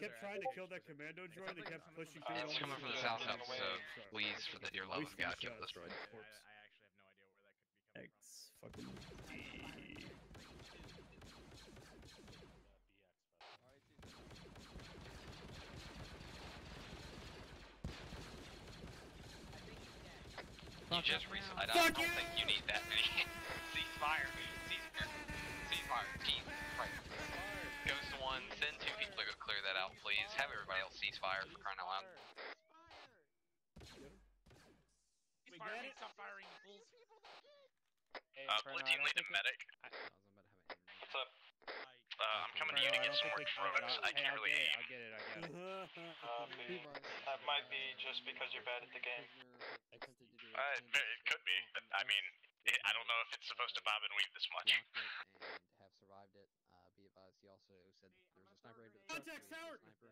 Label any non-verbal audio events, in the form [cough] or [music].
kept trying to kill that commando droid. They kept pushing through. It's coming from the south Yeah, so please, for the dear love of God, kill this droid. I, I actually have no idea where that could be coming X fucking D. You just recently. I don't, don't think you need that many. [laughs] else ceasefire for crying out loud. We Fire get me. Stop firing, fools. Hey, Uh, blue I team don't lead the think medic. I, I was about to have an What's up? I, Uh, I'm coming to you to get don't some more think we can drones. get I can't really get it, aim. I'll get it, I got it. Uh, [laughs] that might be just because you're bad at the game. Uh, it, it could be, I mean, it, I don't know if it's supposed to bob and weave this much. and have survived it. Uh, be advised, he also said there was a sniper. aimed at the truck, Contact so